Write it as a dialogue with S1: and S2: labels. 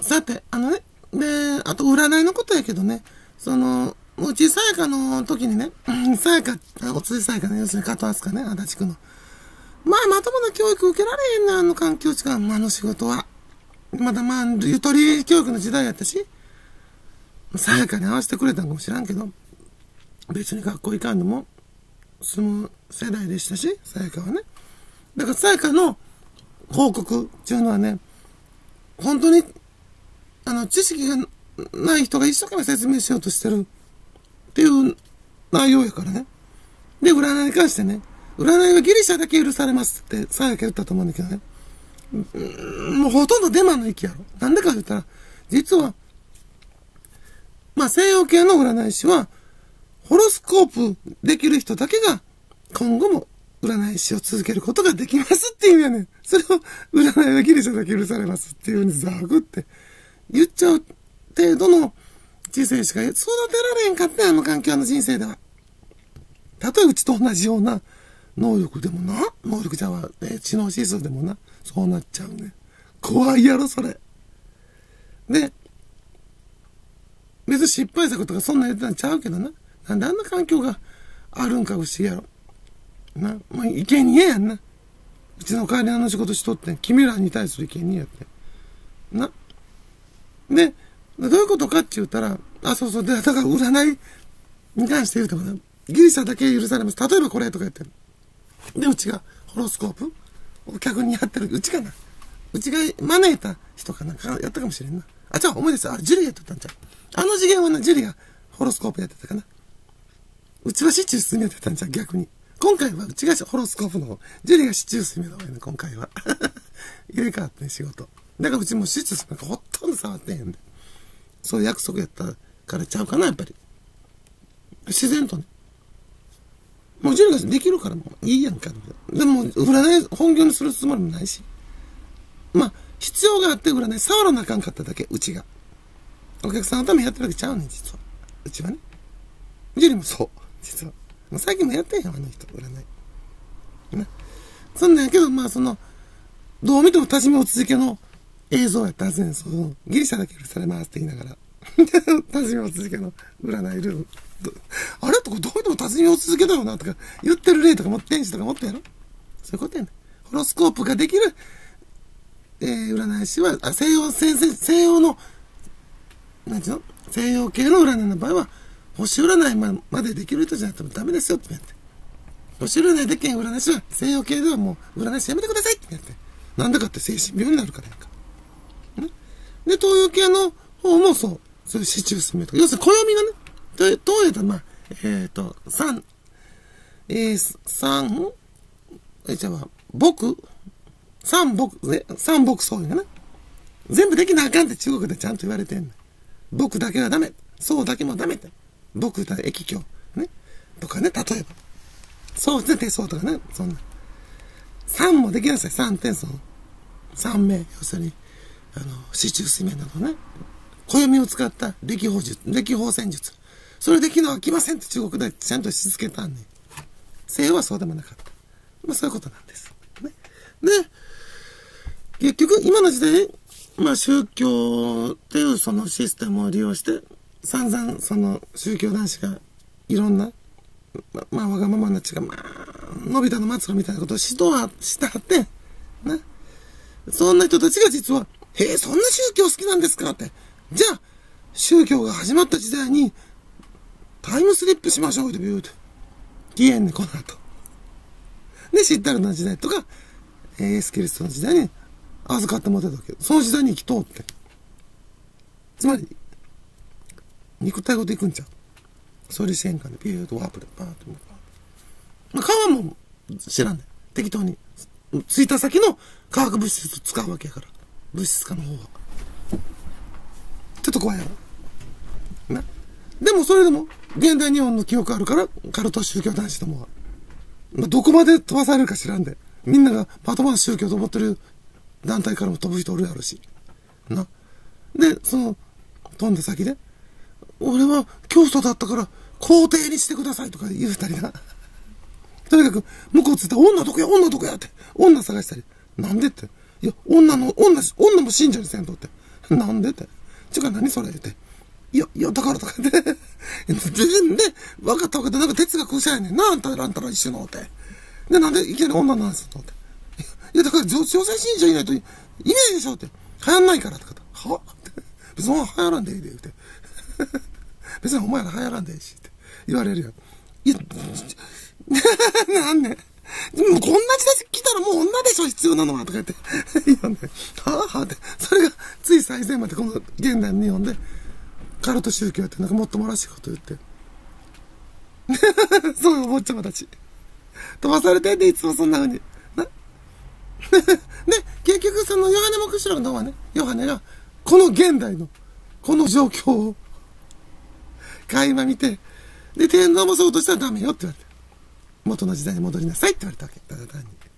S1: さて、あのね、で、あと占いのことやけどね、その、うちさやかの時にね、さやか、おついさやかね、要するに加藤飛鳥ね、足立区の。まあ、まともな教育受けられへんねあの環境時間、あの仕事は。まだまあ、ゆとり教育の時代やったし、さやかに合わせてくれたんかもしらんけど、別に学校行かんでも、住む世代でしたし、さやかはね。だからさやかの報告っていうのはね、本当に、あの、知識がない人が一生懸命説明しようとしてるっていう内容やからね。で、占いに関してね、占いはギリシャだけ許されますってさやか言ったと思うんだけどね。もうほとんどデマの域やろ。なんでか言ったら、実は、まあ西洋系の占い師は、ホロスコープできる人だけが、今後も占い師を続けることができますっていう意味やねん。それを、占いはギリシャだけ許されますっていうふうにザグって言っちゃう程度の知性しか育てられへんかったあの環境の人生では。たとえうちと同じような能力でもな、能力じゃわ、え知能指数でもな、そうなっちゃうね。怖いやろ、それ。で、別に失敗作とかそんなやってたんちゃうけどな。なんであんな環境があるんか不思議やろ。な、まあ、いけにえやんな。うちの帰りの仕事しとって君らに対するいけにえやって。な。で、どういうことかって言ったら、あ、そうそう、で、だから占いに関して言うとね、ギリシャだけ許されます。例えばこれとか言ってる。で、うちがホロスコープ？お客にやってる。うちかな？うちが招いた人かなんかやったかもしれんな。あ、じゃあ思い出した。あ、ジュリがやってたんちゃう。あの次元はな、ジュリがホロスコープやってたかな。うちはシチュー進めてたんじゃん、逆に。今回はうちがホロスコープの方、ジュリがシチュー進めた方がいいね、今回は。入れ替わってね、仕事。だからうちもシチューなんかほとんど触ってへんで。そういう約束やったからちゃうかな、やっぱり。自然とね。もうジュリができるからもういいやんか。でも、占い本業にするつもりもないし。まあ、必要があって占い触らなあかんかっただけ、うちが。お客さんのためにやってるわけちゃうねん、実は。うちはね。ジュリもそう、実は。もう最近もやってんよ、あの人、占い。な。そんなんやけど、まあその、どう見ても立ち目を続けの映像やったはずね、その、ギリシャだけ許されますって言いながら。立ち目を続けの占いルール。あれ？とかどう見ても立ち目を続けだよな？とか言ってる例とか持ってんしとか持ってやろ？そういうことやね。ホロスコープができる、えー、占い師は、あ、西洋先生、西洋の、なんちゅうの？西洋系の占いの場合は、星占いまでできる人じゃなくてもダメですよって言って。星占いでけん占い師は西洋系ではもう占い師やめてくださいって言って。なんだかって精神病になるからやんか。で、東洋系の方もそう。そういう市中進めとか。要するに暦がね、東洋とまあ、えっ、ー、と、三、えー、三、え、じゃあ、僕、三僕、ね、三僕そういうね。全部できなあかんって中国でちゃんと言われてんの。僕だけはダメ。そうだけもダメって。僕だ、駅境。ね。とかね、例えば。そうですね、手相とかね、そんな。3もできなさい、3点相。3名、要するに、あの、市中水面などね。暦を使った歴法術、歴法戦術。それできのは来ませんって中国でちゃんとしつけたんね。西洋はそうでもなかった。まあそういうことなんです。ね。で、結局、今の時代、まあ宗教っていうそのシステムを利用して、散々その宗教男子がいろんな、ま、まあわがままなちが、まあ、のび太の末路みたいなことを指導はしてはって、ね。そんな人たちが実は、へえ、そんな宗教好きなんですか？って。じゃあ、宗教が始まった時代に、タイムスリップしましょうって言うて。消えんねこの後。で、知ったるの時代とか、イエス・キリストの時代に預かってもらってたわけ。その時代に生き通って。つまり、肉体ごと行くんちゃう。ソリ戦艦でピューとワープでパーッとパーッと。まあ、川も知らんねん。適当に。着いた先の化学物質を使うわけやから。物質化の方は。ちょっと怖いやろ。な。でもそれでも、現代日本の記憶あるから、カルト宗教男子どもは。まあ、どこまで飛ばされるか知らんで。みんながまともな宗教と思ってる団体からも飛ぶ人おるやろし。な。で、その、飛んだ先で、俺は教祖だったから皇帝にしてくださいとか言うたりな。とにかく、向こうつったら女どこや、女どこやって、女探したり。なんでって。いや、女の、女、女も信者にせんとって。なんでって。ちゅうか何それって。いや、いや、だからとか言って。で、分かった分かった。なんか哲学者やねんな、あんたらんたら一緒のって。で、なんでいきなり女の話すのって。いや、だから女性信者いないといないでしょって。流行んないからとか。はって。別に流行らんでいいで、言うて。別にお前ら流行らんでいいしって言われるよ。いや、なんね。でもこんな時代来たらもう女でしょ必要なのはとか言って。いやね、はぁはぁって。それがつい最前までこの現代の日本で、カルト宗教やってなんかもっともらしいこと言って。そういうお坊ちゃまたち。飛ばされてんで、いつもそんな風に。な。で、結局そのヨハネ目視録の方はね、ヨハネが、この現代の、この状況を、垣間見て、で、天皇もそうとしたらダメよって言われて。元の時代に戻りなさいって言われたわけ。ただ単に。